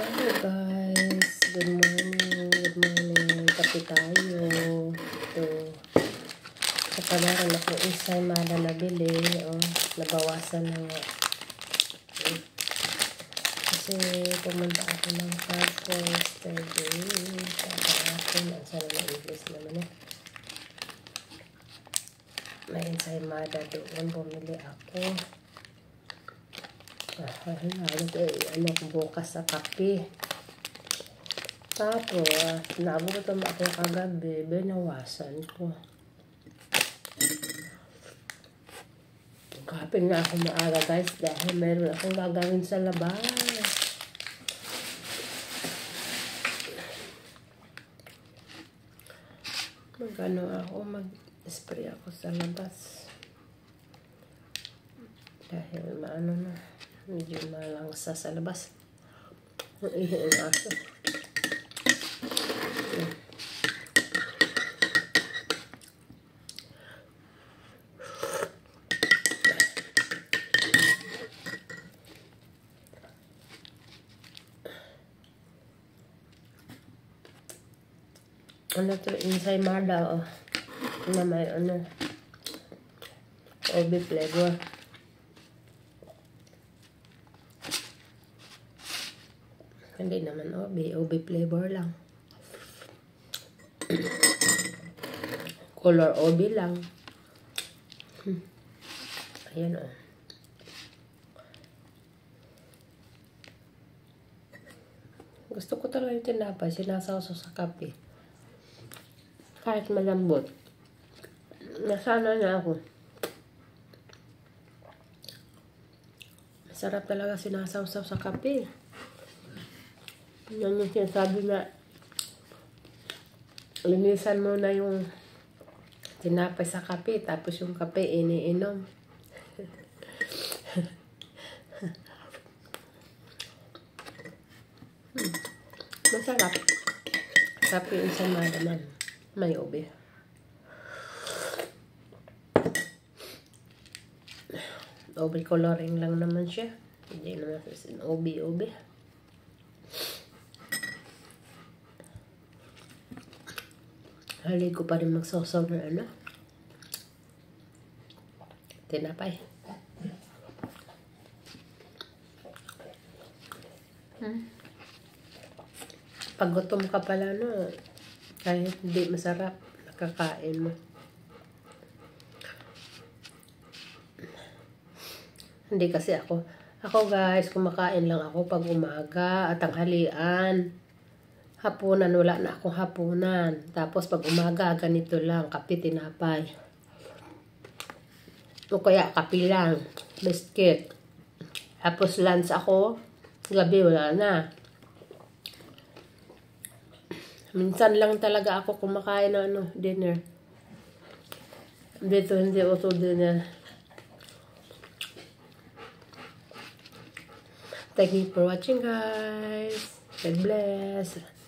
Hello guys, good morning, good morning, kape tayo. Ito, sa meron ako isang mala nabili, oh, nabawasan na nga. Kasi pumunta ako ng Costco yesterday, sa kahapon, ang sana na English naman eh. May ensaymada doon, bumili ako. Ano bukas sa kape. Tapos, nagutom ako kagabi, binawasan ko. Kape na ako maaga guys dahil meron akong gagawin sa labas. Magano ako, mag-spray ako sa labas. Dahil maano na, medyo malangsa sa labas. Ihi ang aso. ano to, ensaymada, oh. Na may, ano, OB flavor. Hindi naman OB, OB flavor lang. Color OB lang. Ayan, oh. Gusto ko talaga yung tinapay, sinasawso sa kape kahit malambot. Nasana na ako. Masarap talaga sinasawsaw sa kape. Yan yung sinasabi na linisan mo na yung tinapay sa kape tapos yung kape iniinom. hmm. Masarap. Kape sama naman. May ube. Ube coloring lang naman siya. Hindi naman sa ube-ube. Hali ko pa rin magsasaw na ano. Tinapay. Hmm. Pag gutom ka pala, no, kahit hindi masarap, nakakain mo. Hindi kasi ako. Ako guys, kumakain lang ako pag umaga at tanghalian. Hapunan, wala na akong hapunan. Tapos pag umaga, ganito lang, kape, tinapay. O kaya kape lang, biscuit. Tapos lunch ako, gabi wala na. Minsan lang talaga ako kumakain ng ano, dinner. Dito hindi auto dinner. Thank you for watching guys. God bless.